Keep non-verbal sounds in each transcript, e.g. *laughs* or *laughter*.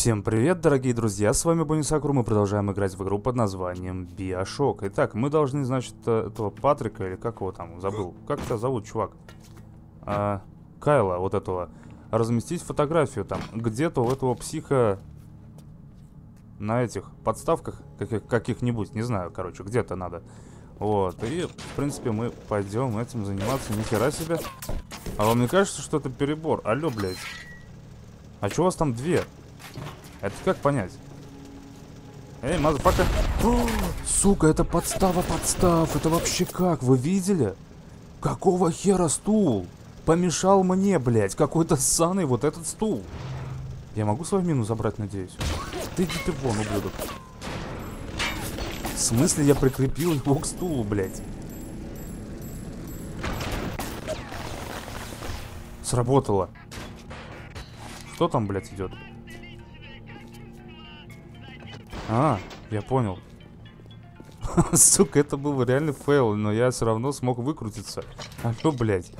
Всем привет, дорогие друзья, с вами Бонни Сакур, мы продолжаем играть в игру под названием Биошок. Итак, мы должны, значит, э, этого Патрика, или как его там, забыл, как тебя зовут, чувак? А, Кайла, вот этого, разместить фотографию там, где-то у этого психа на этих подставках, каких- каких-нибудь, не знаю, короче, где-то надо. Вот, и, в принципе, мы пойдем этим заниматься, ни хера себе. А вам не кажется, что это перебор? Алло, блядь. А чего у вас там две? Это как понять? Эй, motherfucker. Сука, это подстава подстав. Это вообще как? Вы видели? Какого хера стул? Помешал мне, блядь, какой-то ссаный вот этот стул. Я могу свою мину забрать, надеюсь? Ты иди ты вон, ублюдок. В смысле я прикрепил его к стулу, блядь? Сработало. Что там, блядь, идет? А, я понял. *laughs* Сука, это был реальный fail, но я все равно смог выкрутиться. Алло, блядь.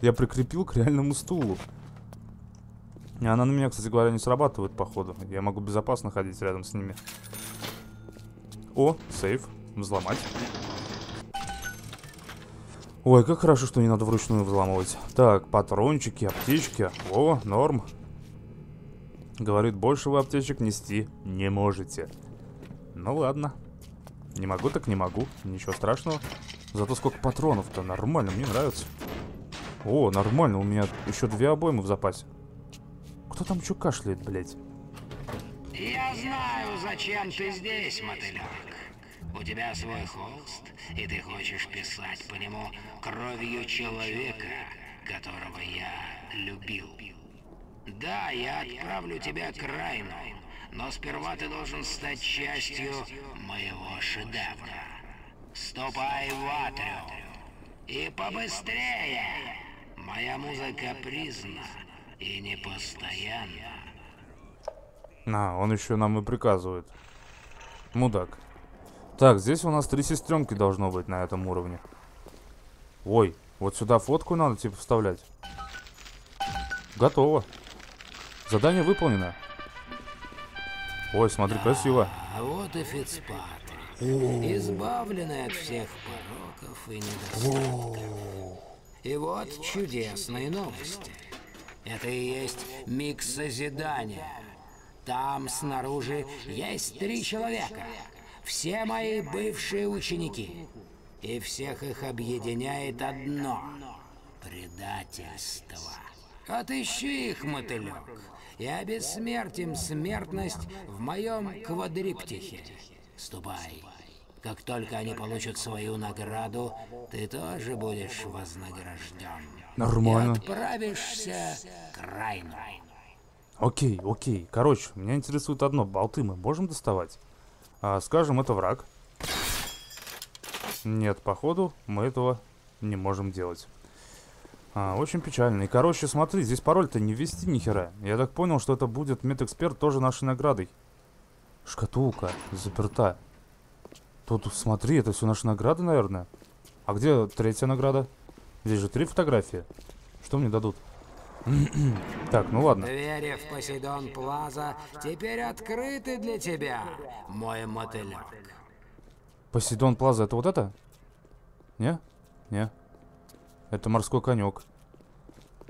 Я прикрепил к реальному стулу. И она на меня, кстати говоря, не срабатывает, походу. Я могу безопасно ходить рядом с ними. О, сейф. Взломать. Ой, как хорошо, что не надо вручную взламывать. Так, патрончики, аптечки. О, норм. Говорит, больше вы аптечек нести не можете. Ну ладно. Не могу, так не могу. Ничего страшного. Зато сколько патронов-то. Нормально, мне нравится. О, нормально, у меня еще две обоймы в запасе. Кто там что кашляет, блядь? Я знаю, зачем ты здесь, мотылек. У тебя свой холст, и ты хочешь писать по нему кровью человека, которого я любил. Да, я отправлю тебя к Райну, но сперва ты должен стать частью моего шедевра. Ступай в Атриум. И побыстрее! Моя муза капризна и непостоянна. А, он еще нам и приказывает. Мудак. Так, здесь у нас три сестренки должно быть на этом уровне. Ой, вот сюда фотку надо типа вставлять. Готово. Задание выполнено. Ой, смотри, красиво. А вот и Фицпатрик. Избавленный от всех пороков и недостатков. И вот чудесные новости. Это и есть миг созидания. Там снаружи есть три человека. Все мои бывшие ученики. И всех их объединяет одно — предательство. Отыщи их, мотылек, и обессмертим смертность в моем квадриптихе. Ступай. Как только они получат свою награду, ты тоже будешь вознагражден. Нормально. И отправишься к Райну. Окей, окей. Короче, меня интересует одно. Болты мы можем доставать? А, скажем, это враг. Нет, походу, мы этого не можем делать. А, очень печально. И, короче, смотри, здесь пароль-то не ввести ни хера. Я так понял, что это будет медэксперт тоже нашей наградой. Шкатулка заперта. Тут, смотри, это все наши награды, наверное. А где третья награда? Здесь же три фотографии. Что мне дадут? *clears throat* Так, ну ладно. Двери в Посейдон Плаза теперь открыты для тебя, мой мотылек. Посейдон Плаза, это вот это? Не? Не. Это морской конек.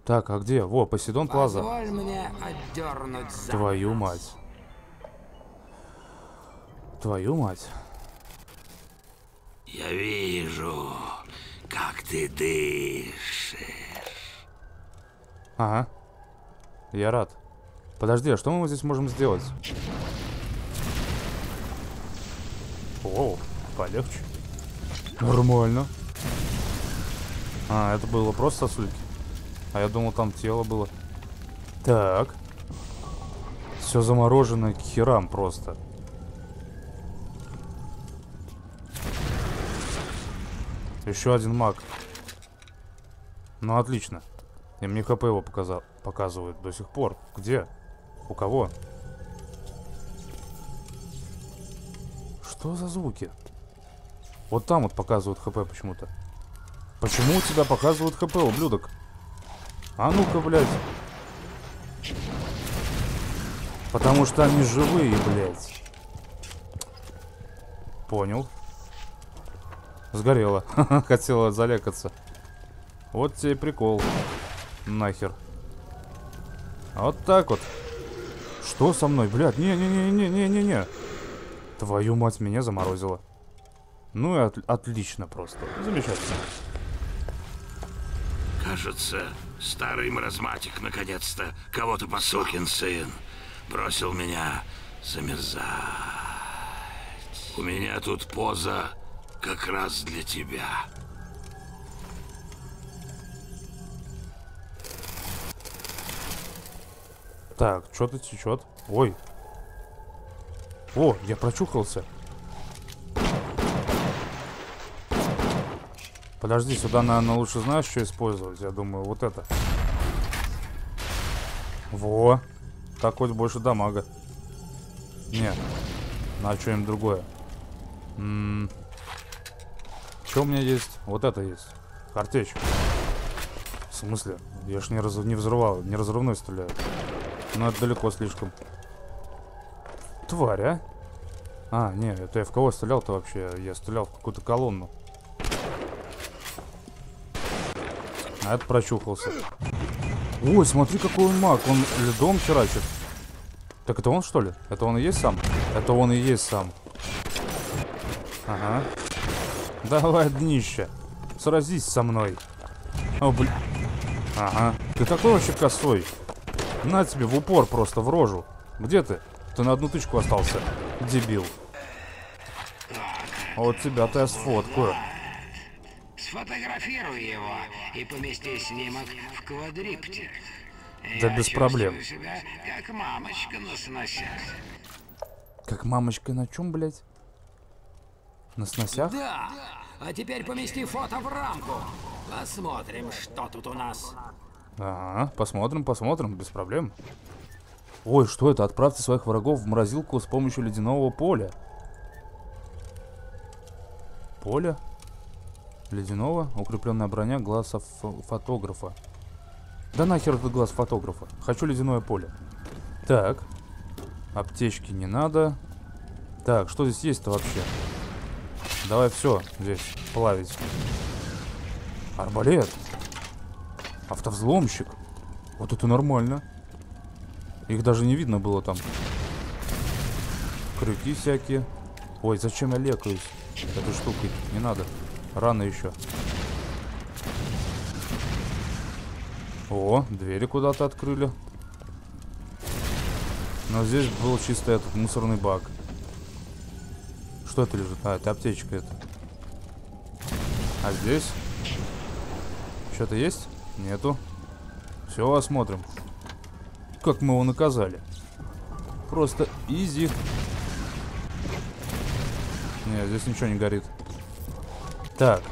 Так, а где? Во, Посейдон Плаза. Твою мать. Твою мать. Я вижу, как ты дышишь. Ага. Я рад. Подожди, а что мы здесь можем сделать? О, полегче. Нормально. А, это было просто сосульки. А я думал, там тело было. Так. Все заморожено к херам просто. Еще один маг. Ну, отлично. И мне ХП его показал, показывают до сих пор. Где? У кого? Что за звуки? Вот там вот показывают ХП почему-то. Почему у тебя показывают ХП, ублюдок? А ну-ка, блядь. Потому что они живые, блядь. Понял. Сгорела. *laughs* Хотела залекаться. Вот тебе прикол. Нахер. Вот так вот. Что со мной, блядь? Не-не-не-не-не-не-не. Твою мать, меня заморозило. Ну и от отлично просто. Замечательно. Кажется, старый маразматик наконец-то кого-то посукин сын бросил меня замерзать. У меня тут поза как раз для тебя. Так, что-то течет. Ой. О, я прочухался. Подожди, сюда, наверное, лучше знаешь, что использовать? Я думаю, вот это. Во. Так хоть больше дамага. Не. На что-нибудь другое. М -м что у меня есть? Вот это есть. Картечь. В смысле? Я ж не, раз... не взрывал, не разрывной стреляю. Но это далеко слишком. Тварь, а? А, не, это я в кого стрелял-то вообще? Я стрелял в какую-то колонну. А это прочухался. Ой, смотри, какой он маг. Он льдом херачит. Так это он, что ли? Это он и есть сам? Это он и есть сам. Ага. Давай, днище. Сразись со мной. О, блин. Ага. Ты такой вообще косой. На тебе в упор просто в рожу. Где ты? Ты на одну тычку остался. Дебил. Вот тебя-то я сфоткаю. Сфотографируй его и помести снимок в квадриптер. Да без проблем. себя как мамочка на сносях. Как мамочка на чем, блядь? На сносях? Да. А теперь помести фото в рамку. Посмотрим, что тут у нас. Ага, посмотрим, посмотрим, без проблем. Ой, что это? Отправьте своих врагов в морозилку с помощью ледяного поля. Поле? Ледяного, укрепленная броня, глаз фотографа. Да нахер этот глаз фотографа. Хочу ледяное поле. Так. Аптечки не надо. Так, что здесь есть-то вообще? Давай все здесь плавить. Арбалет. Автовзломщик. Вот это нормально. Их даже не видно было там. Крюки всякие. Ой, зачем я лекаюсь этой штукой? Не надо. Рано еще. О, двери куда-то открыли. Но здесь был чисто этот мусорный бак. Что это лежит? А, это аптечка это. А здесь? Что-то есть? Нету. Все, осмотрим. Как мы его наказали. Просто изи. Не, здесь ничего не горит. Так,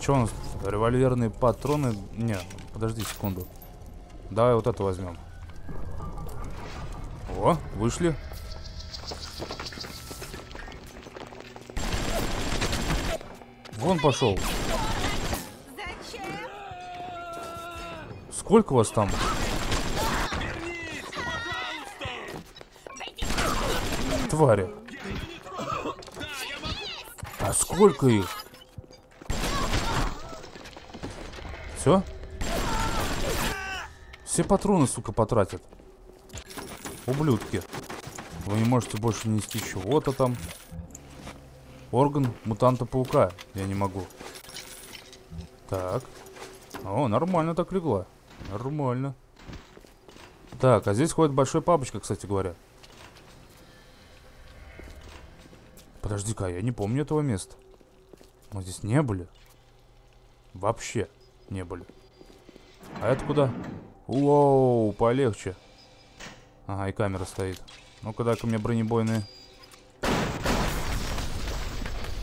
что у нас? Револьверные патроны. Не, подожди секунду. Давай вот это возьмем. О, вышли. Вон пошел. Сколько вас там? Твари. А сколько их? Все? Все патроны, сука, потратят. Ублюдки. Вы не можете больше нести чего-то там. Орган мутанта-паука. Я не могу. Так. О, нормально так легла. Нормально. Так, а здесь ходит большой папочка, кстати говоря. Подожди-ка, я не помню этого места. Мы здесь не были. Вообще не были. А это куда? Уоу, полегче. Ага, и камера стоит. Ну-ка, дай-ка мне бронебойные.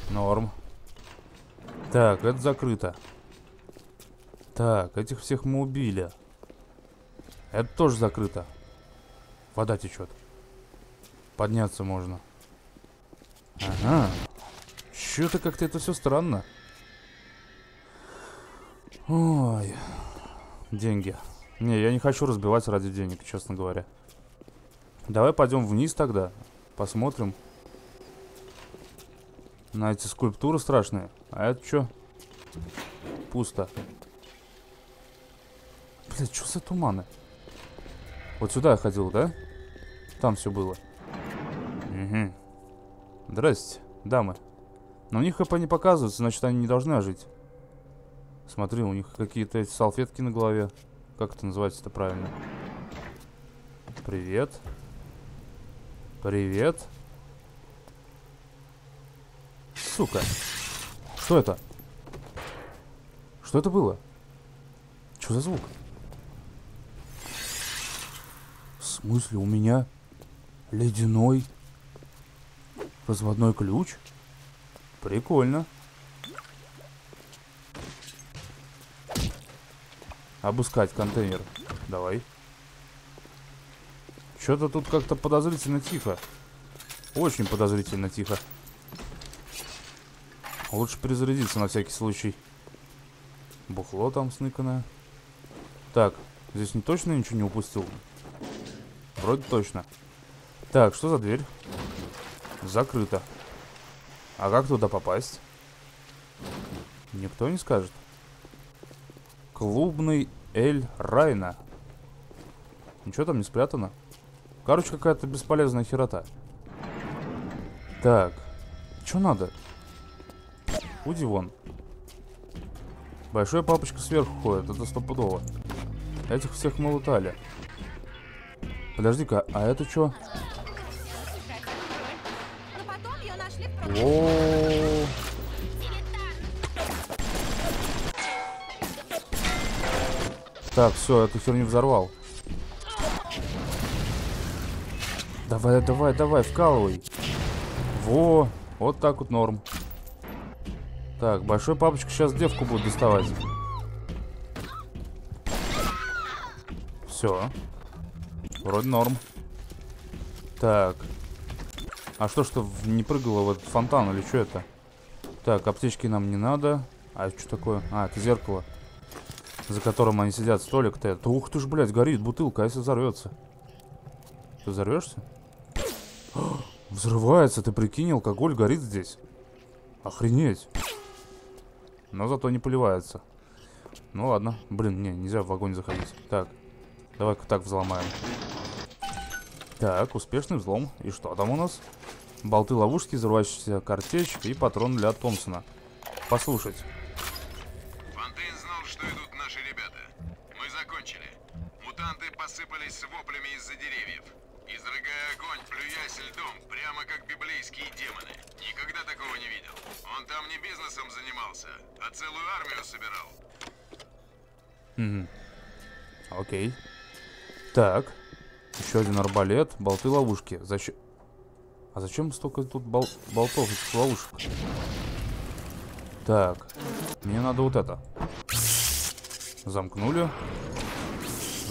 Норм. Так, это закрыто. Так, этих всех мы убили. Это тоже закрыто. Вода течет. Подняться можно. Ага. Что-то как-то это все странно. Ой. Деньги. Не, я не хочу разбивать ради денег, честно говоря. Давай пойдем вниз тогда. Посмотрим. На эти скульптуры страшные. А это что? Пусто. Блять, что за туманы? Вот сюда я ходил, да? Там все было. Угу. Здрасте, дамы. Но у них ХП не показывается, значит они не должны ожить. Смотри, у них какие-то эти салфетки на голове. Как это называется это правильно? Привет. Привет. Сука. Что это? Что это было? Что за звук? В смысле, у меня ледяной разводной ключ? Прикольно. Обыскать контейнер. Давай. Что-то тут как-то подозрительно тихо. Очень подозрительно тихо. Лучше перезарядиться на всякий случай. Бухло там сныканное. Так, здесь не точно ничего не упустил? Вроде точно. Так, что за дверь? Закрыто. А как туда попасть? Никто не скажет. Клубный Эль Райна. Ничего там не спрятано? Короче, какая-то бесполезная херота. Так. Что надо? Уди вон. Большой папочка сверху ходит, это стопудово. Этих всех мы лутали. Подожди-ка, а это что? О, Так, все, эту херню взорвал. Давай, давай, давай, вкалывай. Во, вот так вот норм. Так, большой папочка сейчас девку будет доставать. Все. Вроде норм. Так. А что, что не прыгало в этот фонтан или что это? Так, аптечки нам не надо. А что такое? А, это зеркало. За которым они сидят, столик-то. Ух ты ж, блядь, горит бутылка, а если взорвется? Ты взорвешься? *gasps* Взрывается, ты прикинь, алкоголь горит здесь. Охренеть. Но зато не поливается. Ну ладно. Блин, не, нельзя в огонь заходить. Так. Давай-ка так взломаем. Так, успешный взлом. И что там у нас? Болты ловушки, взрывающаяся картечь и патрон для Томпсона. Послушать. Фонтейн знал, что идут наши ребята. Мы закончили. Мутанты посыпались с воплями из-за деревьев. Изрыгая огонь, плюясь льдом, прямо как библейские демоны. Никогда такого не видел. Он там не бизнесом занимался, а целую армию собирал. Угу. Окей. Так. Еще один арбалет. Болты ловушки. Зачем... А зачем столько тут бол... болтов этих ловушек? Так. Мне надо вот это. Замкнули.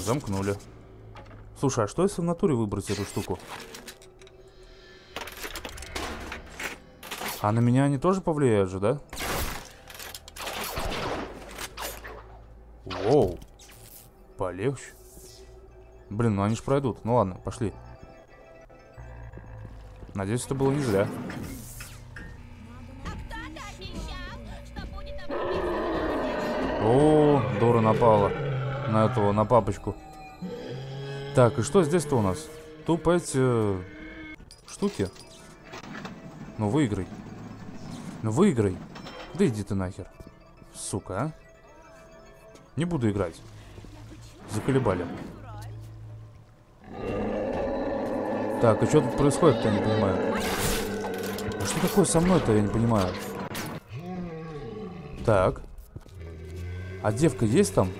Замкнули. Слушай, а что если в натуре выбрать эту штуку? А на меня они тоже повлияют же, да? Воу. Полегче. Блин, ну они ж пройдут. Ну ладно, пошли. Надеюсь, это было не зря. О, Дора напала на этого, на папочку. Так, и что здесь-то у нас? Тупо эти э, штуки. Ну выиграй. Ну выиграй. Да иди ты нахер. Сука, а. Не буду играть. Заколебали. Так, а что тут происходит-то, я не понимаю. А что такое со мной-то, я не понимаю. Так. А девка есть там?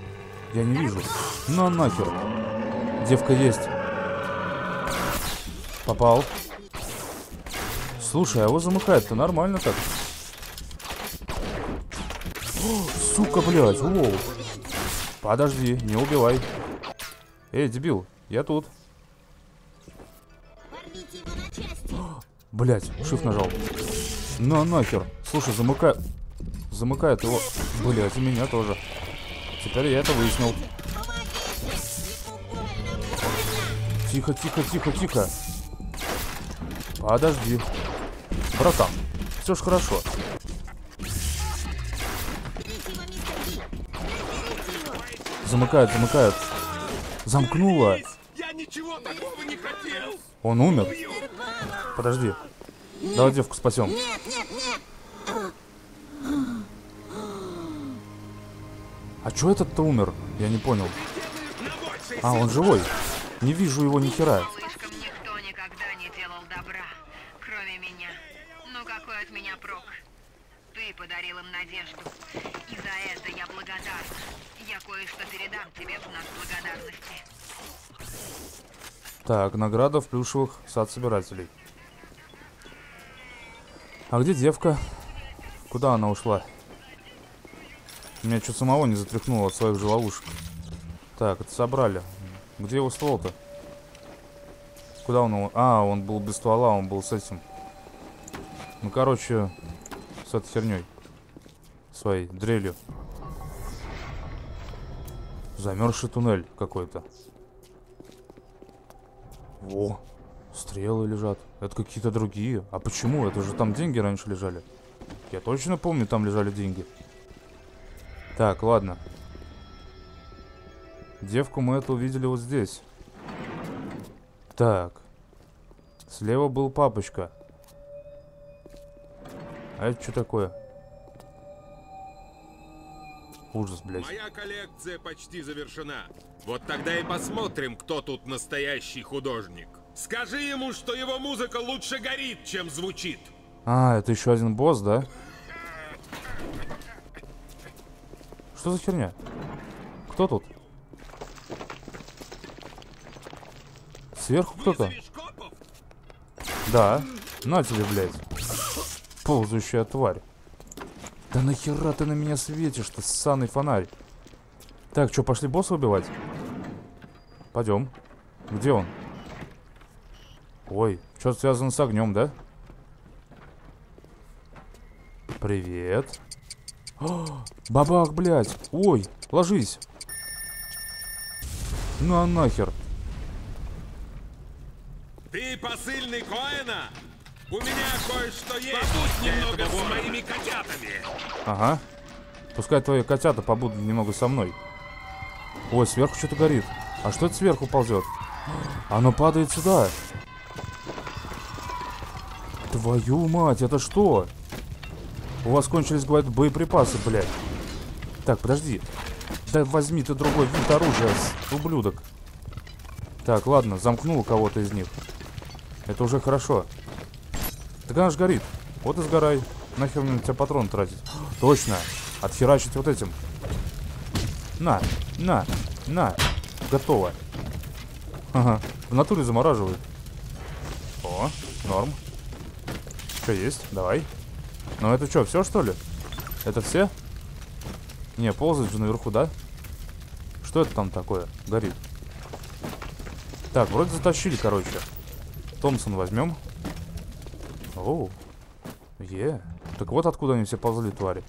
Я не вижу. Ну а нахер. Девка есть. Попал. Слушай, а его замыкает-то нормально так. О, *gasps* сука, блядь, воу. Подожди, не убивай. Эй, дебил, я тут. *gasps* Блять, shift нажал. На нахер. Слушай, замыкает. Замыкает его. Блять, и меня тоже. Теперь я это выяснил. Тихо, тихо, тихо, тихо. Подожди. Братан, все ж хорошо. Замыкает, замыкает. Хотел! Он умер. Подожди. Давай девку спасем. А чё этот-то умер? Я не понял. А, он живой. Не вижу его ни хера. Ну какой от меня прок? Ты подарил им надежду. И за это я благодарна. Я кое-что передам тебе в знак благодарности. Так, награда в плюшевых сад собирателей. А где девка? Куда она ушла? Меня что самого не затряхнуло от своих же ловушек. Так, это собрали. Где его ствол-то? Куда он его? А, он был без ствола, он был с этим. Ну, короче, с этой херней. Своей дрелью. Замерзший туннель какой-то. Во, стрелы лежат. Это какие-то другие. А почему? Это же там деньги раньше лежали. Я точно помню, там лежали деньги. Так, ладно. Девку мы эту увидели вот здесь. Так. Слева был папочка. А это что такое? Ужас, блядь. Моя коллекция почти завершена. Вот тогда и посмотрим, кто тут настоящий художник. Скажи ему, что его музыка лучше горит, чем звучит. А, это еще один босс, да? *laughs* Что за херня? Кто тут? Сверху кто-то? Да. На тебе, блядь. Ползающая тварь. Да нахера ты на меня светишь-то, ссаный фонарь? Так, что, пошли босса убивать? Пойдем. Где он? Ой, что-то связано с огнем, да? Привет. *gasps* Бабах, блядь. Ой, ложись. На нахер. Ты посыльный Коэна? У меня кое-что есть. Побудь немного с моими котятами. Ага. Пускай твои котята побудут немного со мной. Ой, сверху что-то горит. А что это сверху ползет? *gasps* Оно падает сюда. Твою мать, это что? У вас кончились, говорят, боеприпасы, блядь. Так, подожди. Да возьми ты другой вид оружия, ублюдок. Так, ладно, замкнул кого-то из них. Это уже хорошо. Так она же горит. Вот и сгорай. Нахер на тебя патрон тратить. Точно. Отхерачить вот этим. На, на, на. Готово. Ага. В натуре замораживает. О, норм. Что есть? Давай. Ну это что, все что ли? Это все? Не, ползать же наверху, да? Что это там такое? Горит. Так, вроде затащили, короче. Томпсон возьмем. Оу. Е. Так вот откуда они все ползли, твари.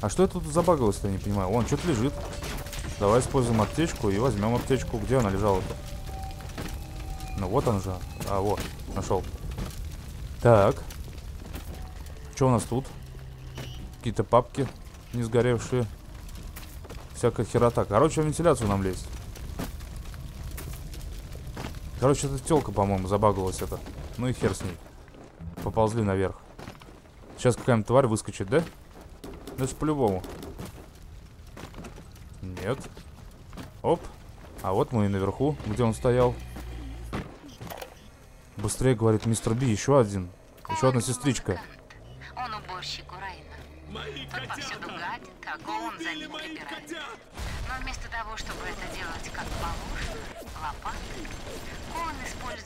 А что это тут забагалось-то, я не понимаю. Вон, что-то лежит. Давай используем аптечку и возьмем аптечку. Где она лежала-то? Ну вот он же. А, вот, нашел. Так. Что у нас тут? Какие-то папки не сгоревшие. Всякая херота. Короче, в вентиляцию нам лезть. Короче, эта телка, по-моему, забагалась это. Ну и хер с ней. Поползли наверх. Сейчас какая-нибудь тварь выскочит, да? Да по-любому. Нет. Оп. А вот мы и наверху, где он стоял. Быстрее, говорит мистер Би, еще один. Еще одна сестричка.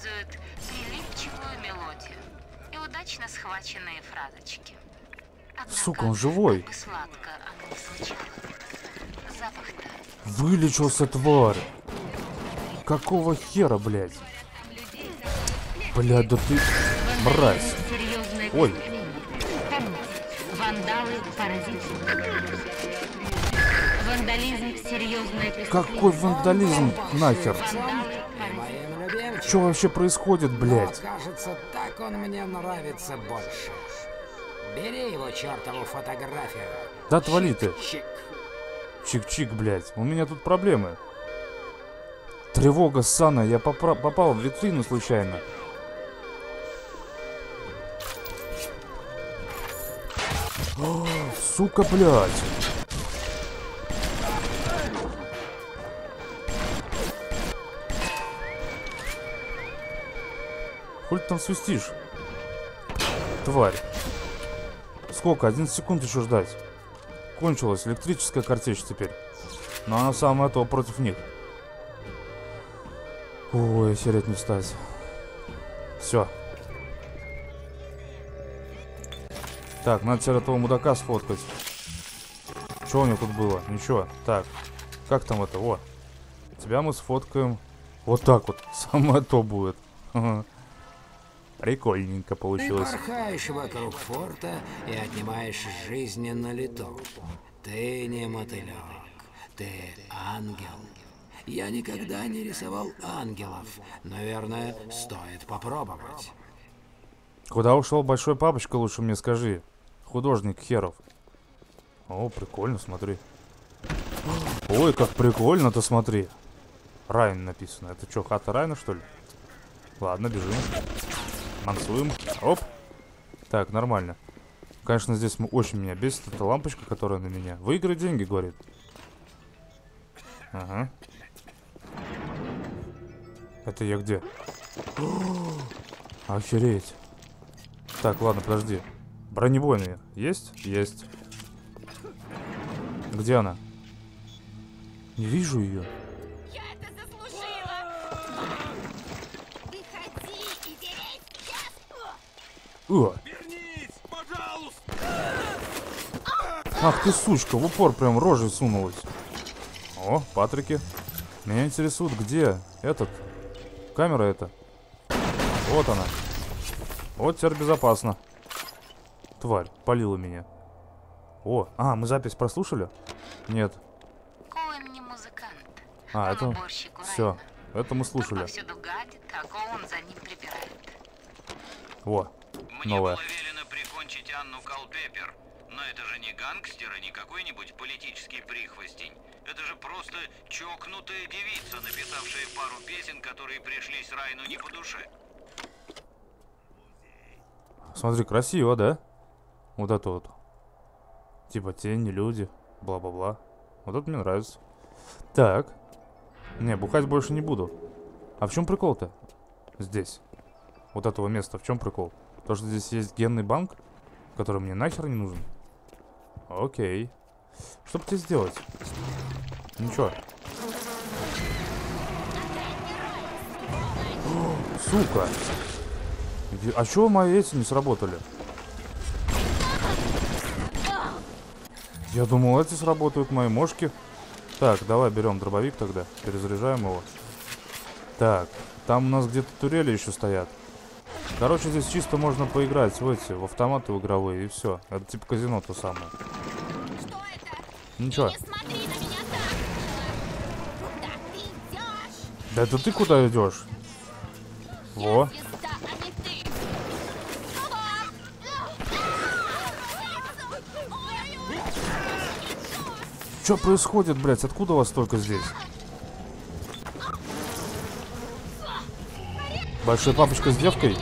Использует прилипчивую мелодию и удачно схваченные фразочки. Однако, Сука, он живой. как бы сладко запах-то Вылечился тварь. Какого хера, блядь? Блядь, да ты... Мразь. Ой. вандалы. Какой вандализм нахер? Вандалы – Что вообще происходит, Но, блядь? кажется, так он мне нравится больше. Бери его чертову фотографию. Да отвали ты. Чик. Чик-чик, блядь. У меня тут проблемы. Тревога ссаная. Я попал в витрину случайно. О, сука, блядь. Хуй ты там свистишь? Тварь. Сколько? 11 секунд еще ждать. Кончилась электрическая картечь теперь. Но она самое то против них. Ой, сереть не встать. Все. Так, надо теперь этого мудака сфоткать. Что у него тут было? Ничего. Так. Как там это? О. Тебя мы сфоткаем. Вот так вот. *laughs* Самое то будет. Ага. Прикольненько Ты получилось. порхаешь вокруг форта и отнимаешь жизни на лету. Ты не мотылек, ты ангел. Я никогда не рисовал ангелов. Наверное, стоит попробовать. Куда ушел большой папочка, лучше мне скажи. Художник херов. О, прикольно, смотри. Ой, как прикольно-то смотри. Райн написано. Это что, хата Райна, что ли? Ладно, бежим. Мансуем. Оп. Так, нормально. Конечно, здесь м- очень меня бесит эта лампочка, которая на меня. Выиграй деньги, говорит. Ага. Это я где? *gasps* Охереть. Так, ладно, подожди. Бронебойные есть? Есть. Где она? Не вижу ее. О, Вернись, пожалуйста! ах ты сучка, в упор прям рожей сунулась. О, Патрики. Меня интересует, где этот? Камера эта. Вот она. Вот теперь безопасно. Тварь, полила меня. О, а, мы запись прослушали? Нет. Коэн не музыкант. А, Он это... Все, это мы слушали. повсюду гадит, а Коун за ним прибирает. Во, Мне новая. было велено прикончить Анну Калпепер. Но это же не гангстер и не какой-нибудь политический прихвостень. Это же просто чокнутая девица, написавшая пару песен, которые пришлись Райну не по душе. Смотри, красиво, да? Вот это вот. Типа тени, люди, бла-бла-бла. Вот это мне нравится. Так. Не, бухать больше не буду. А в чем прикол-то? Здесь. Вот этого места. В чем прикол? То, что здесь есть генный банк, который мне нахер не нужен. Окей. Что бы тебе сделать? Ничего. *gasps* Сука. А чего мои эти не сработали? Я думал, эти сработают мои мошки. Так, давай берем дробовик тогда. Перезаряжаем его. Так, там у нас где-то турели еще стоят. Короче, здесь чисто можно поиграть в эти, в автоматы в игровые, и все. Это типа казино то самое. Что это? Ничего. Не смотри на меня так! Куда ты идешь? Да это ты куда идешь? Во. Звезда, а ты! Что происходит, блядь? Откуда вас столько здесь? Большой папочка с девкой?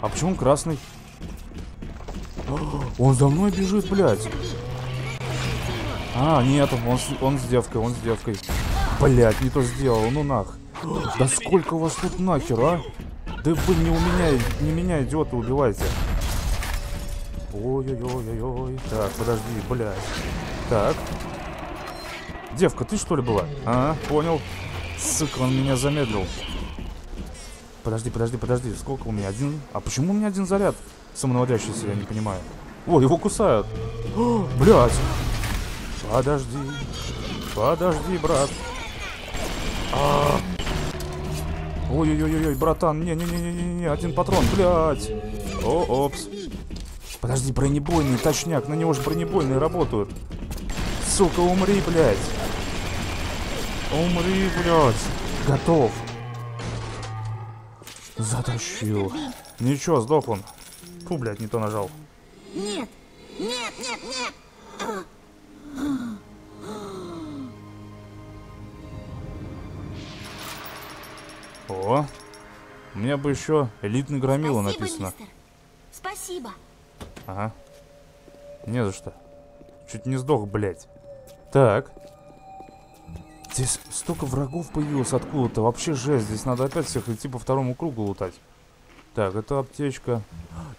А почему он красный? Он за мной бежит, блядь. А, нет, он он с девкой, он с девкой. Блядь, не то сделал, ну нах. Да сколько у вас тут нахер, а? Да вы не у меня, не меня, идиоты, убивайте. Ой-ой-ой-ой-ой. Так, подожди, блядь. Так. Девка, ты что ли была? А, понял. Сука, он меня замедлил. Подожди, подожди, подожди. Сколько у меня? Один? А почему у меня один заряд самонаводящийся, я не понимаю. О, его кусают. О, *gasps* блядь. Подожди. Подожди, брат. А. Ой-ой-ой-ой, братан, не-не-не-не-не, один патрон, блядь. О, опс. Подожди, бронебойный, точняк, на него же бронебойные работают. Сука, умри, блядь. Умри, блядь. Готов. Затащил. Ничего, сдох он. Фу, блядь, не то нажал. Нет, нет, нет, нет. О, у меня бы еще элитный громила Спасибо, написано. мистер. Спасибо. Ага. Не за что. Чуть не сдох, блядь. Так. Здесь столько врагов появилось откуда-то. Вообще жесть. Здесь надо опять всех идти по второму кругу лутать. Так, это аптечка.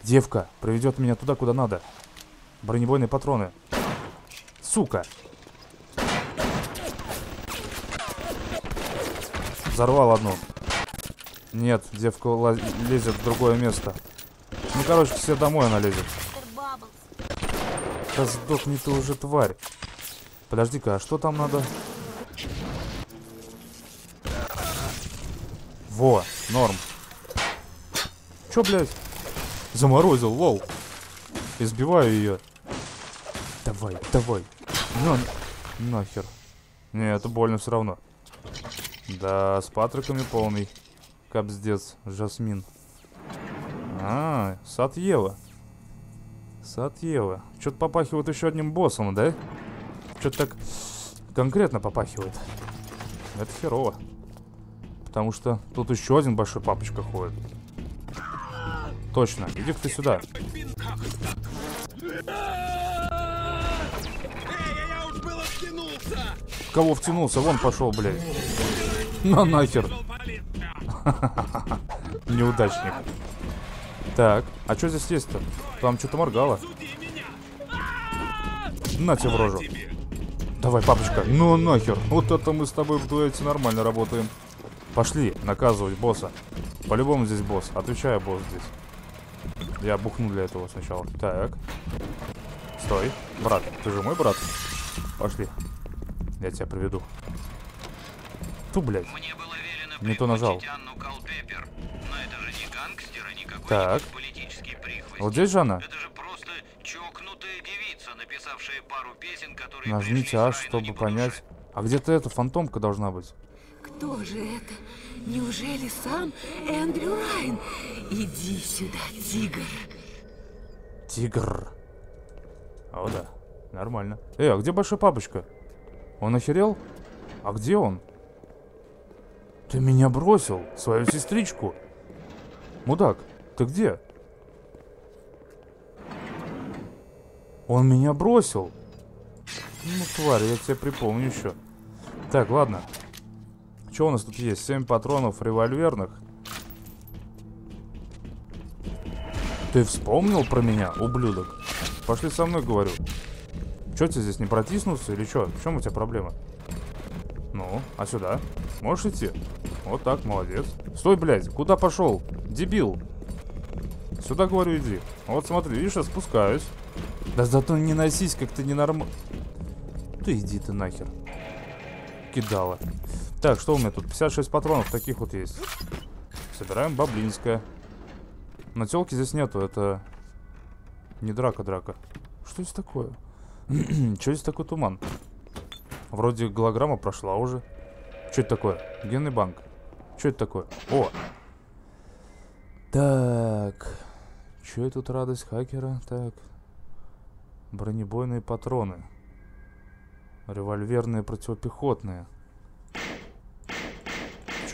Девка приведет меня туда, куда надо. Бронебойные патроны. Сука. Взорвал одну. Нет, девка лезет в другое место. Ну, короче, все домой она лезет. Да сдохни ты уже, тварь. Подожди-ка, а что там надо? Во, норм. Чё, блядь? Заморозил, лол. Избиваю ее. Давай, давай. На, нахер. Не, это больно все равно. Да, с патриками полный. Капздец, Жасмин. А, сад Ева. Сад Ева. Что-то попахивает еще одним боссом, да? Что-то так конкретно попахивает. Это херово. Потому что тут еще один большой папочка ходит. Точно. Иди-ка ты сюда. Кого втянулся? Вон пошел, блядь. На нахер. *laughs* Неудачник. Так, а что здесь есть-то? Там что-то моргало. На тебе в рожу. Давай, папочка. Ну нахер. Вот это мы с тобой в дуэте нормально работаем. Пошли наказывать босса. По-любому здесь босс. Отвечаю, босс здесь. Я бухну для этого сначала. Так. Стой. Брат, ты же мой брат? Пошли. Я тебя приведу. Ту, блядь. Мне было велено Не то нажал. Анну Калпеппер. Но это же не гангстер, а не Так. политический прихвостень. Вот здесь же она? Это же просто чокнутая девица, написавшая пару песен, которые Нажмите А, чтобы понять. А где-то эта фантомка должна быть. Кто же это? Неужели сам Эндрю Райн? Иди сюда, тигр. Тигр. О, да. Нормально. Эй, а где большой папочка? Он охерел? А где он? Ты меня бросил, свою сестричку. Мудак, ты где? Он меня бросил. Ну, тварь, я тебя припомню еще. Так, ладно. Что у нас тут есть? 7 патронов револьверных. Ты вспомнил про меня, ублюдок? Пошли со мной, говорю. Че тебе здесь не протиснуться или что? В чем у тебя проблема? Ну, а сюда? Можешь идти? Вот так, молодец. Стой, блядь, куда пошел? Дебил. Сюда, говорю, иди. Вот смотри, видишь, я спускаюсь. Да зато не носись, как ты ненормально. Ты иди ты нахер. Кидала. Так, что у меня тут? 56 патронов таких вот есть. Собираем баблинское. Но телки здесь нету, это не драка-драка. Что здесь такое? *clears throat* Что здесь такой туман? Вроде голограмма прошла уже. Что это такое? Генный банк. Что это такое? О! Так. Что это тут радость хакера? Так. Бронебойные патроны. Револьверные противопехотные.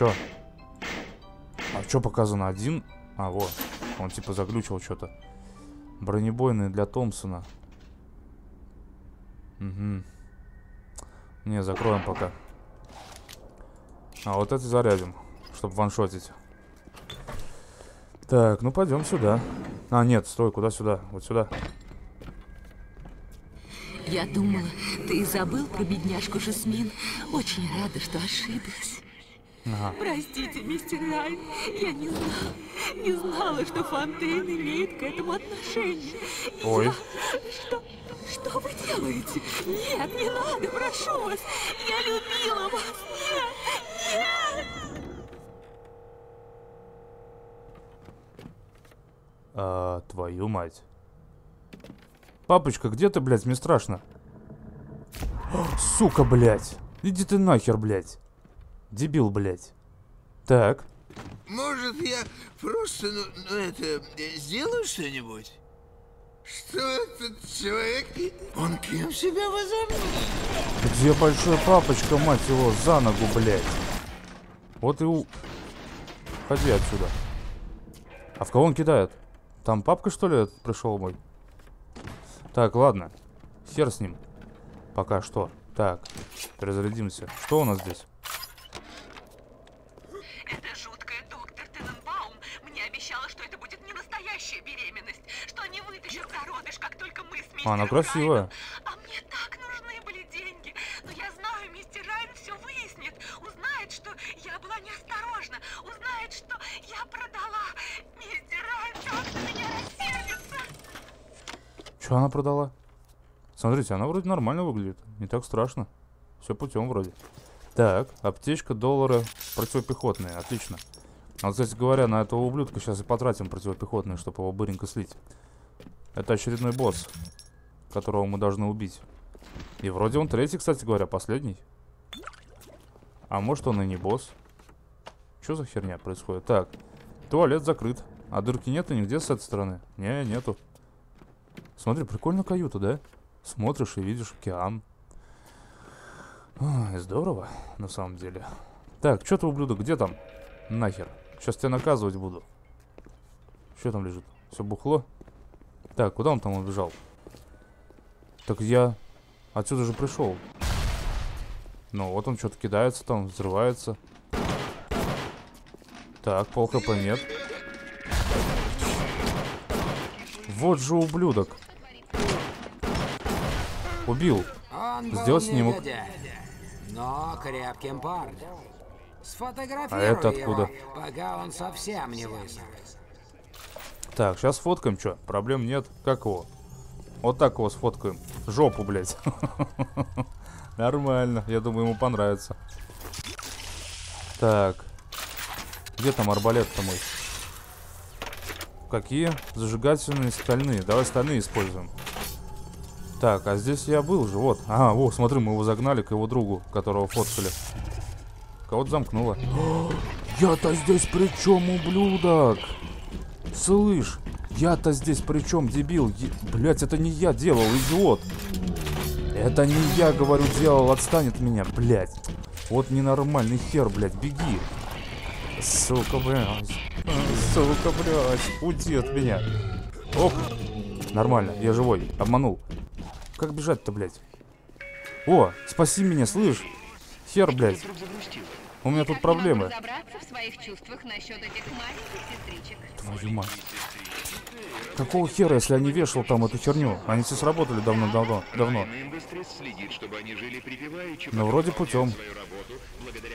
Чё? А что показано? Один? А, вот. Он типа заглючил что-то. Бронебойные для Томпсона. Угу. Не, закроем пока. А вот это зарядим, чтобы ваншотить. Так, ну пойдем сюда. А, нет, стой, куда сюда? Вот сюда. Я думала, ты забыл про бедняжку Жасмин. Очень рада, что ошиблась. Ага. Простите, мистер Райн, я не знала, не знала, что Фонтейн имеет к этому отношение. Ой. Я- Что, что вы делаете? Нет, не надо, прошу вас. Я любила вас. Нет, нет. А, твою мать. Папочка, где ты, блядь? Мне страшно. О, сука, блядь. Иди ты нахер, блядь. Дебил, блядь. Так, Может, я просто, ну, ну это, э, сделаю что-нибудь? Что этот человек, он кем себя возомнил? Где большой папочка, мать его, за ногу, блядь? Вот и у... Ходи отсюда. А в кого он кидает? Там папка, что ли, пришел мой? Так, ладно. Хер с ним. Пока что. Так, перезарядимся. Что у нас здесь? Это жуткая доктор Тененбаум мне обещала, что это будет не настоящая беременность, что они вытащат зародыш, как мистером она красивая. Райаном. А мне так нужны были деньги. Но я знаю, мистер Райан все выяснит. Узнает, что я была неосторожна. Узнает, что я продала. Мистер Райан так на меня рассердится. Что она продала? Смотрите, она вроде нормально выглядит. Не так страшно. Все путем вроде. Так, аптечка, доллары, противопехотные. Отлично. А, вот, кстати говоря, на этого ублюдка сейчас и потратим противопехотные, чтобы его быренько слить. Это очередной босс, которого мы должны убить. И вроде он третий, кстати говоря, последний. А может он и не босс. Что за херня происходит? Так, туалет закрыт. А дырки нету нигде с этой стороны? Не, нету. Смотри, прикольно каюта, да? Смотришь и видишь океан. Здорово, на самом деле. Так, что ты, ублюдок, где там? Нахер. Сейчас тебя наказывать буду. Что там лежит? Все бухло? Так, куда он там убежал? Так я отсюда же пришел. Ну, вот он что-то кидается там, взрывается. Так, пол хп нет. Вот же ублюдок. Убил. Он был Сделать снимок. негодяй, но крепким парнем. Сфотографируй А это откуда? его, пока он совсем не высох. Так, сейчас сфоткаем, что? Проблем нет. Как его? Вот так его сфоткаем. Жопу, блядь. *laughs* Нормально. Я думаю, ему понравится. Так. Где там арбалет-то мой? Какие? Зажигательные стальные. Давай стальные используем. Так, а здесь я был же, вот. Ага, во, смотри, мы его загнали к его другу, которого фоткали. Кого-то замкнуло. *gasps* Я-то здесь при чем, ублюдок? Слышь, я-то здесь при чем, дебил? Блять, это не я делал, идиот. Это не я, говорю, делал, отстань от меня, блять. Вот ненормальный хер, блядь, беги. Сука, блядь. Сука, блядь, уйди от меня. Ох, нормально, я живой, обманул. Как бежать-то, блядь? О, спаси меня, слышь? Хер, блядь. У меня тут проблемы. В своих чувствах насчет этих. Твою мать. Какого хера, если я не вешал там эту херню? Они все сработали давно-давно. Давно. Ну, вроде путем.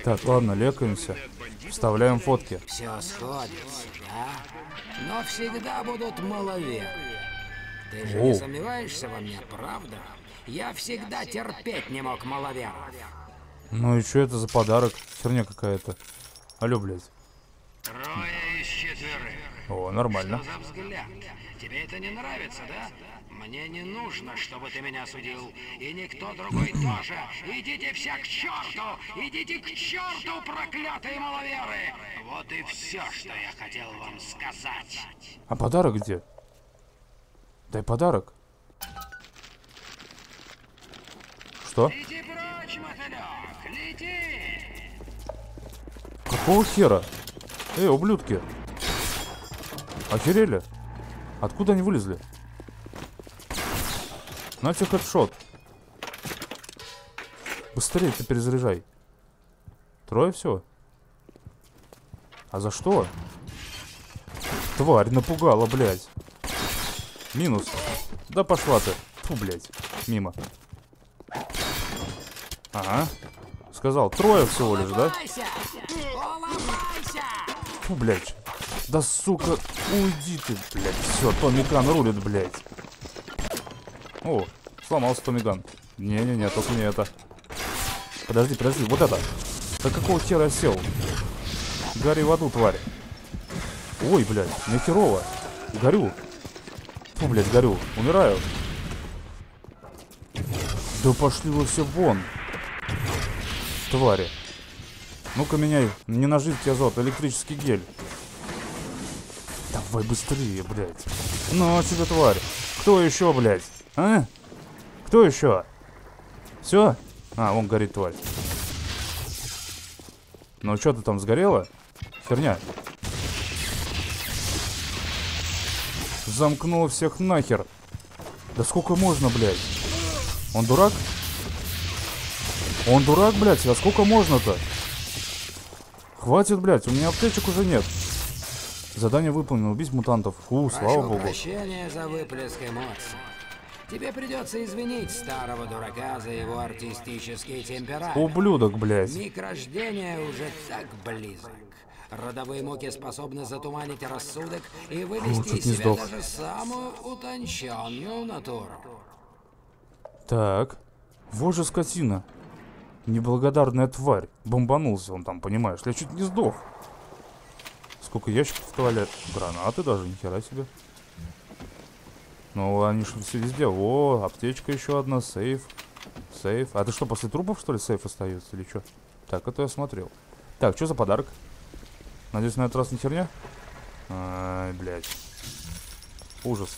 Так, ладно, лекаемся. Вставляем фотки. Все сходится, да? Но всегда будут маловеры. Ты же О. не сомневаешься во мне, правда? Я всегда терпеть не мог маловеров. Ну и что это за подарок? Херня какая-то. Алло, блядь. Трое из четверых. О, нормально. Что за взгляд? Тебе это не нравится, да? Мне не нужно, чтобы ты меня судил. И никто другой тоже. Идите все к черту! Идите к черту, проклятые маловеры! Вот и все, что я хотел вам сказать. А подарок где? Дай подарок. Что? Лети прочь, мотылек! Какого хера? Эй, ублюдки. Охерели? Откуда они вылезли? На тебе. Быстрее ты перезаряжай. Трое всего? А за что? Тварь напугала, блядь. Минус. Да пошла ты. Фу, блядь. Мимо. Ага. Сказал, трое всего лишь, да? Фу, блядь. Да сука, уйди ты, блядь. Все, Томиган рулит, блядь. О, сломался Томиган. Не-не-не, только не это. Подожди, подожди, вот это. Да какого хера сел? Гори в аду, тварь. Ой, блядь, мне херово. Горю. Фу, блядь, горю. Умираю. Да пошли вы все вон. Твари. Ну-ка меняй. Не на жидкий азот, электрический гель. Давай быстрее, блядь. Ну, тебе тварь. Кто еще, блядь? А? Кто еще? Все? А, вон горит тварь. Ну, что ты там сгорела? Херня. Замкнул всех нахер. Да сколько можно, блядь? Он дурак? Он дурак, блядь? А сколько можно-то? Хватит, блядь, у меня аптечек уже нет. Задание выполнено. Убить мутантов. Фу, слава Прошу богу. прощения за выплеск эмоций. Тебе придется извинить старого дурака за его артистический темперамент. Ублюдок, блядь. Миг рождения уже так близок. Родовые муки способны затуманить рассудок и вывести из не себя сдох. даже самую утонченную натуру. Так. Вот же скотина. Неблагодарная тварь. Бомбанулся он там, понимаешь. Я чуть не сдох. Сколько ящиков в туалет. Гранаты даже, нихера себе. Ну, они же все везде. О, аптечка еще одна, сейф. Сейф. А ты что, после трупов, что ли, сейф остается или что? Так, это я смотрел. Так, что за подарок? Надеюсь, на этот раз не херня? Ай, блядь. Ужас.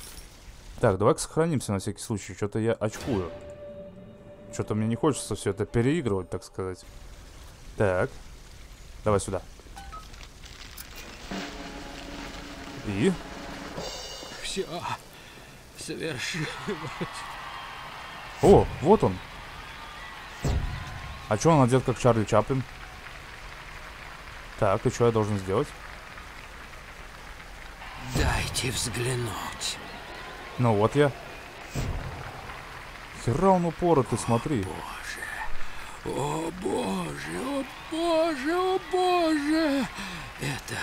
Так, давай-ка сохранимся на всякий случай. Что-то я очкую. Что-то мне не хочется все это переигрывать, так сказать. Так. Давай сюда. И? Все совершилось. О, вот он. А что он одет как Чарли Чаплин? Так, и что я должен сделать? Дайте взглянуть. Ну вот я. Хера он упоротый, смотри. О боже, о боже, о боже! Это,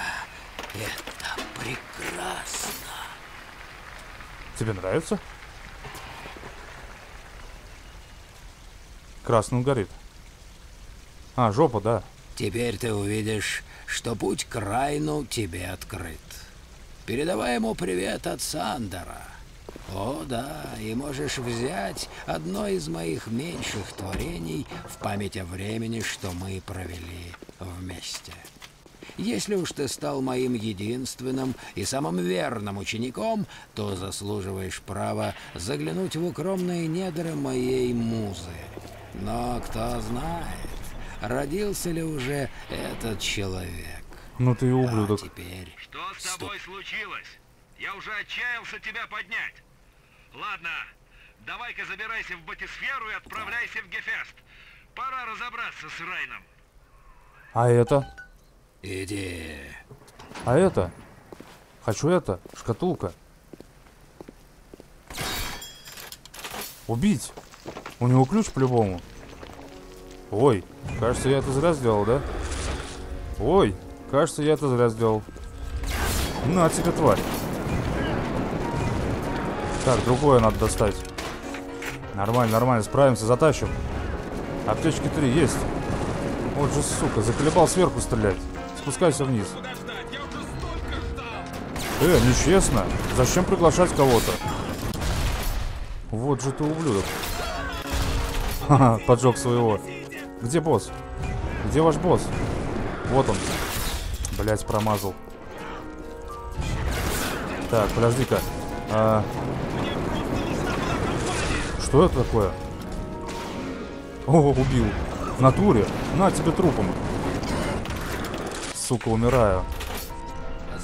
это прекрасно. Тебе нравится? Красным горит. А, жопа, да. Теперь ты увидишь, что путь к Райну тебе открыт. Передавай ему привет от Сандера. О, да, и можешь взять одно из моих меньших творений в память о времени, что мы провели вместе. Если уж ты стал моим единственным и самым верным учеником, то заслуживаешь права заглянуть в укромные недра моей музы. Но кто знает, родился ли уже этот человек. Ну ты и ублюдок. А теперь Что с тобой случилось? Я уже отчаялся тебя поднять. Ладно, давай-ка забирайся в батисферу и отправляйся в Гефест. Пора разобраться с Райном. А это? иди. А это? Хочу это. Шкатулка. Убить. У него ключ по-любому. Ой, кажется, я это зря сделал, да? Ой, кажется, я это зря сделал. На тебе, тварь. Так, другое надо достать. Нормально, нормально, справимся, затащим. Аптечки три есть. Вот же, сука, заколебал сверху стрелять. Спускайся вниз. Э, нечестно. Зачем приглашать кого-то? Вот же ты ублюдок. *laughs* Ха-ха, поджег своего. Где босс? Где ваш босс? Вот он. Блять, промазал. Так, подожди-ка. А... Что это такое? О, убил. В натуре. На тебе трупом. Сука, умираю.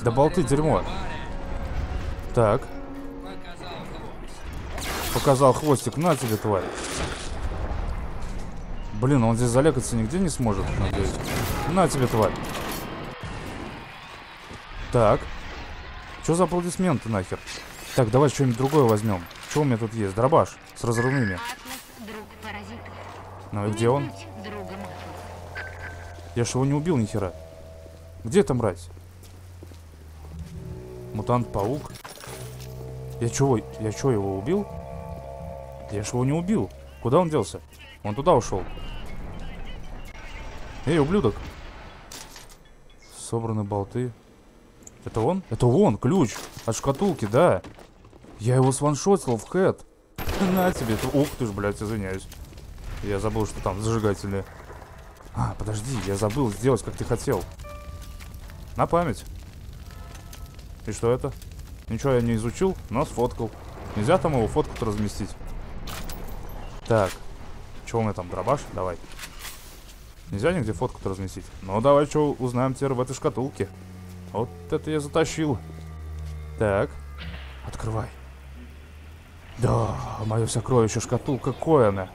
Да болты, дерьмо. Так. Показал хвостик. На тебе, тварь. Блин, он здесь залегаться нигде не сможет, надеюсь. На тебе, тварь. Так. Что за аплодисменты нахер? Так, давай что-нибудь другое возьмем. Что у меня тут есть? Дробаш с разрывными. Ну и где он? Я ж его не убил ни хера. Где эта мразь? Мутант-паук. Я чего? Я чё, его убил? Я ж его не убил. Куда он делся? Он туда ушел. Эй, ублюдок. Собраны болты. Это он? Это он, ключ. От шкатулки, да. Я его сваншотил в хэт. *laughs* На тебе. это- Ух ты ж, блядь, извиняюсь. Я забыл, что там зажигательные. А, подожди, я забыл сделать, как ты хотел. На память. И что это? Ничего я не изучил, но сфоткал. Нельзя там его фотку-то разместить. Так. Что у меня там, дробаш? Давай. Нельзя нигде фотку-то разместить. Ну, давай что узнаем теперь в этой шкатулке. Вот это я затащил. Так. Открывай. Да, мое сокровище, шкатулка Коэна.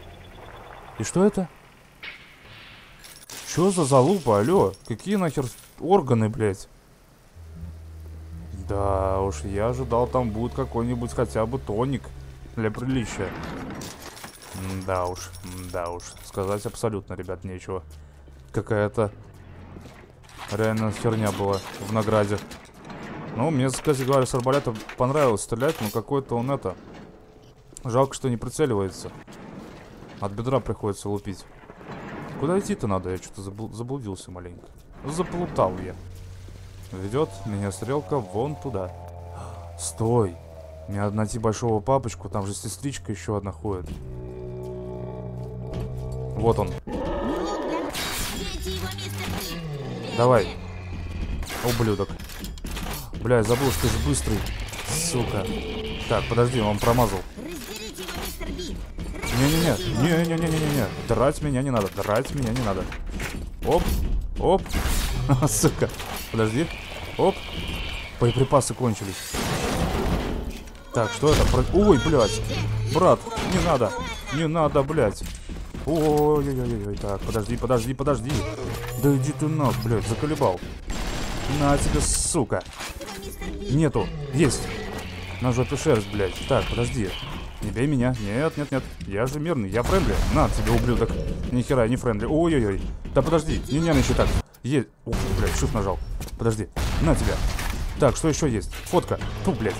И что это? Что за залупа, алло? Какие нахер органы, блядь? Да уж, я ожидал, там будет какой-нибудь хотя бы тоник для приличия. Да уж, да уж. Сказать абсолютно, ребят, нечего. Какая-то реально херня была в награде. Ну, мне, кстати говоря, с арбалета понравилось стрелять, но какой-то он это... Жалко, что не прицеливается. От бедра приходится лупить. Куда идти-то надо? Я что-то забл заблудился маленько. Заплутал я. Ведет меня стрелка вон туда. Стой! Мне надо найти большого папочку, там же сестричка еще одна ходит. Вот он. Давай. Ублюдок. Бля, я забыл, что ты же быстрый. Сука. Так, подожди, он промазал. Не-не-не, не-не-не-не-не-не. Драть меня не надо, драть меня не надо. Оп, оп. *laughs* Сука. Подожди. Оп. Боеприпасы кончились. Так, что это? Ой, блядь. Брат, не надо. Не надо, блядь. Ой-ой-ой-ой. Так, подожди, подожди, подожди. Да иди ты нах, блядь, заколебал. На тебе, сука. Нету. Есть. На жопе шерсть, блядь. Так, подожди. Не бей меня. Нет, нет, нет. Я же мирный, я friendly. На тебе, ублюдок. Ни хера, не friendly. Ой-ой-ой. Да подожди, не нервничай так. Есть. Ух, блядь, шут нажал. Подожди. На тебя. Так, что еще есть? Фотка. Ту, блядь.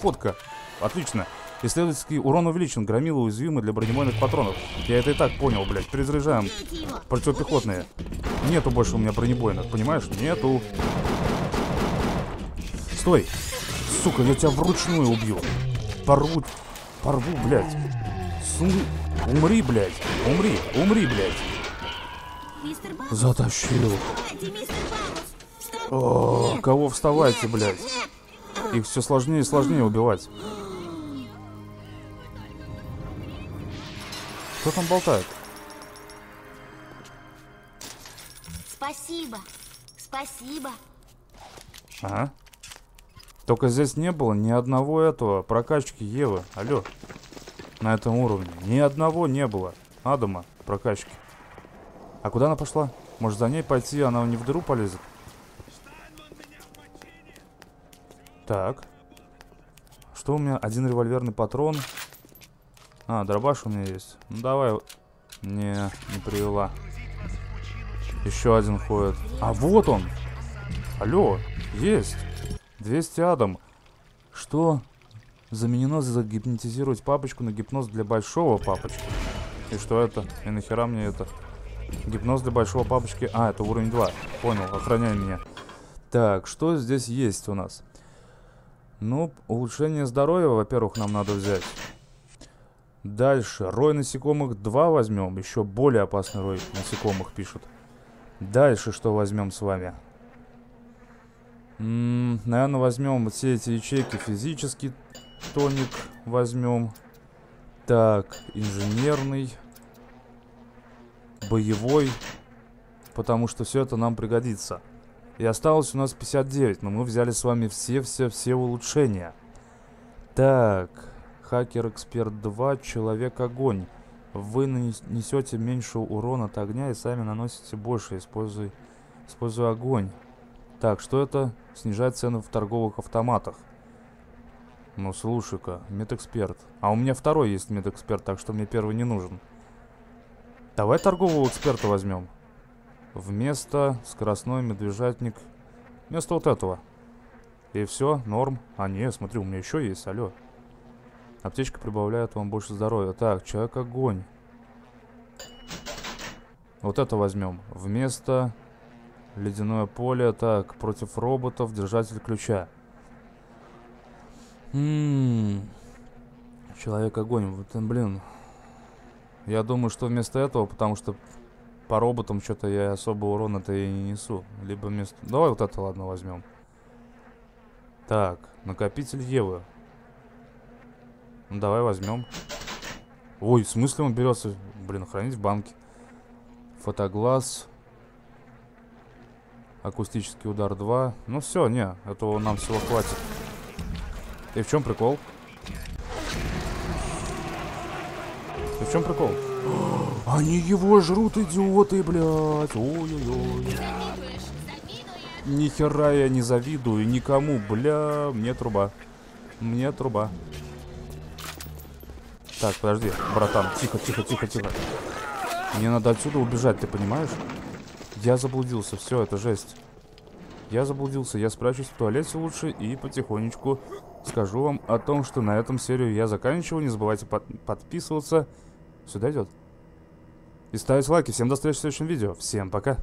Фотка. Отлично. Исследовательский урон увеличен. Громила уязвимы для бронебойных патронов. Я это и так понял, блядь. Перезаряжаем. Противопехотные. Нету больше у меня бронебойных, понимаешь? Нету. Стой. Сука, я тебя вручную убью. Порву. Порву, блядь. Сум... Умри, блядь. Умри, умри, блядь. Затащил. О, кого вставайте, блядь? Их все сложнее и сложнее убивать. Кто там болтает? Спасибо. Спасибо. Ага. Только здесь не было ни одного этого прокачки Евы. Алло. На этом уровне. Ни одного не было. Адама прокачки. А куда она пошла? Может за ней пойти, она не в дыру полезет? Так. Что у меня? Один револьверный патрон. А, дробаш у меня есть. Ну давай. Не, не привела. Еще один ходит. А вот он. Алло, есть. 200 адом. Что? Заменено загипнотизировать папочку на гипноз для большого папочки. И что это? И нахера мне это? Гипноз для большого папочки. А, это уровень 2. Понял, охраняй меня. Так, что здесь есть у нас? Ну, улучшение здоровья, во-первых, нам надо взять. Дальше. Рой насекомых 2 возьмем. Еще более опасный рой насекомых пишут. Дальше что возьмем с вами? М -м, наверное, возьмем все эти ячейки. Физический тоник возьмем. Так, инженерный. Боевой. Потому что все это нам пригодится. И осталось у нас 59, но мы взяли с вами все-все-все улучшения. Так, Хакер-эксперт 2, Человек-огонь. Вы нанесете меньше урона от огня и сами наносите больше, используя, используя огонь. Так, что это? Снижать цены в торговых автоматах. Ну, слушай-ка, медэксперт. А у меня второй есть медэксперт, так что мне первый не нужен. Давай торгового эксперта возьмем. Вместо скоростной медвежатник. Вместо вот этого. И все, норм. А, не, смотри, у меня еще есть, алло. Аптечка прибавляет вам больше здоровья. Так, человек-огонь. Вот это возьмем. Вместо ледяное поле. Так, против роботов держатель ключа. Ммм. Человек-огонь. Вот, блин. Я думаю, что вместо этого, потому что по роботам что-то я особо урона-то и не несу. Либо вместо... Давай вот это, ладно, возьмем. Так, накопитель Евы. Ну, давай возьмем. Ой, в смысле он берется? Блин, хранить в банке. Фотоглаз. Акустический удар 2. Ну все, не, этого нам всего хватит. И в чем прикол? И в чем прикол? *gasps* Они его жрут, идиоты, блядь. Ой-ой-ой. Ни хера я не завидую никому, бля. Мне труба. Мне труба. Так, подожди, братан. Тихо, тихо, тихо, тихо. Мне надо отсюда убежать, ты понимаешь? Я заблудился, все, это жесть. Я заблудился, я спрячусь в туалете лучше и потихонечку скажу вам о том, что на этом серию я заканчиваю. Не забывайте под- подписываться. Сюда идет. И ставить лайки. Всем до встречи в следующем видео. Всем пока.